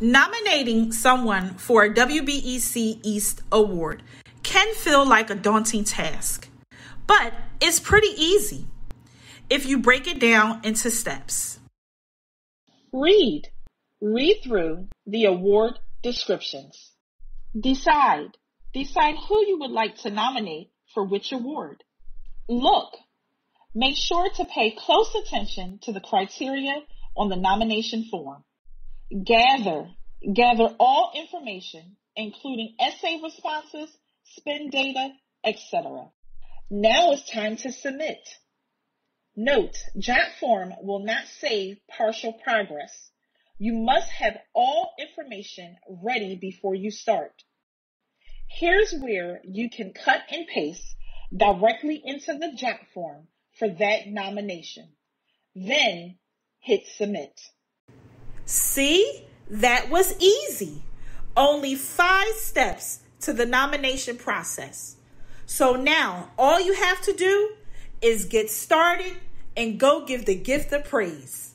Nominating someone for a WBEC East award can feel like a daunting task, but it's pretty easy if you break it down into steps. Read. Read through the award descriptions. Decide. Decide who you would like to nominate for which award. Look. Make sure to pay close attention to the criteria on the nomination form. Gather, gather all information, including essay responses, spend data, etc. Now it's time to submit. Note, JotForm will not save partial progress. You must have all information ready before you start. Here's where you can cut and paste directly into the JotForm for that nomination. Then hit submit. See, that was easy. Only five steps to the nomination process. So now all you have to do is get started and go give the gift of praise.